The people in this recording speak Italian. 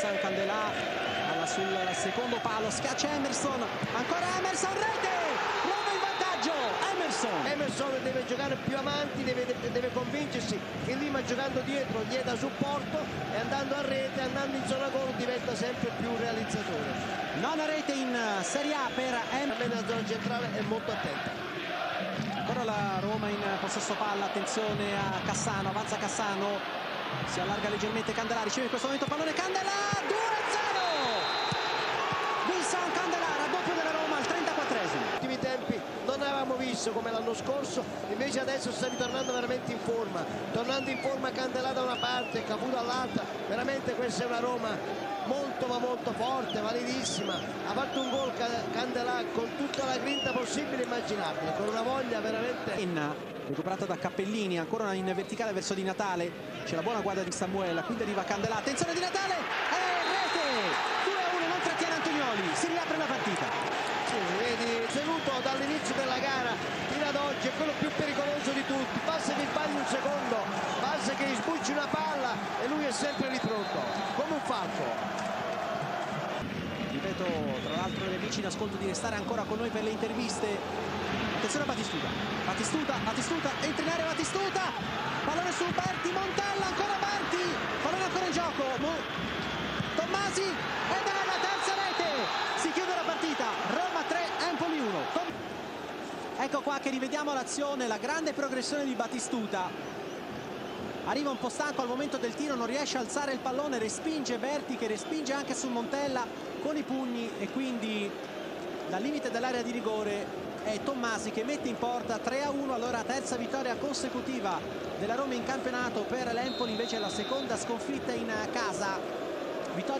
Vincent Candelà alla sul secondo palo, schiaccia Emerson, ancora Emerson, rete! Roma in vantaggio, Emerson! Emerson deve giocare più avanti, deve, deve convincersi che Lima giocando dietro gli dà supporto e andando a rete, andando in zona gol diventa sempre più realizzatore. Nona rete in Serie A per Emerson. Nella zona centrale è molto attenta. Ancora la Roma in possesso palla, attenzione a Cassano, avanza Cassano, si allarga leggermente Candelà, riceve in questo momento pallone Candelà, 2-0! Wilson Candelà, raddoppio della Roma al 34esimo. Negli ultimi tempi non avevamo visto come l'anno scorso, invece adesso sta ritornando veramente in forma, tornando in forma Candelà da una parte, Capu dall'altra, veramente questa è una Roma molto ma molto forte, validissima, ha fatto un gol Candelà con tutta la grinta possibile e immaginabile, con una voglia veramente... In, recuperata da Cappellini, ancora in verticale verso Di Natale, c'è la buona guardia di Samuela, quindi arriva Candelà, attenzione Di Natale, e rete! 2-1, non trattiene Antonioli, si riapre la partita. Sì, vedi, tenuto dall'inizio della gara fino ad oggi è quello più pericoloso di tutti, basta che sbagli un secondo, basta che sbucci una palla e lui è sempre lì pronto, come un falco. Ripeto tra l'altro agli amici in ascolto di restare ancora con noi per le interviste attenzione a Battistuta Battistuta, Battistuta, entra in area Battistuta pallone su Berti, Montella ancora Berti. Pallone ancora in gioco. Mo Tommasi ed è la terza rete. Si chiude la partita. Roma 3, Empoli 1 Tom ecco qua che rivediamo l'azione la grande progressione di Battistuta arriva un po' stanco al momento del tiro non riesce a alzare il pallone respinge Berti che respinge anche su Montella con i pugni e quindi dal limite dell'area di rigore è Tommasi che mette in porta 3 a 1 allora terza vittoria consecutiva della Roma in campionato per l'Empoli invece la seconda sconfitta in casa. Vittoria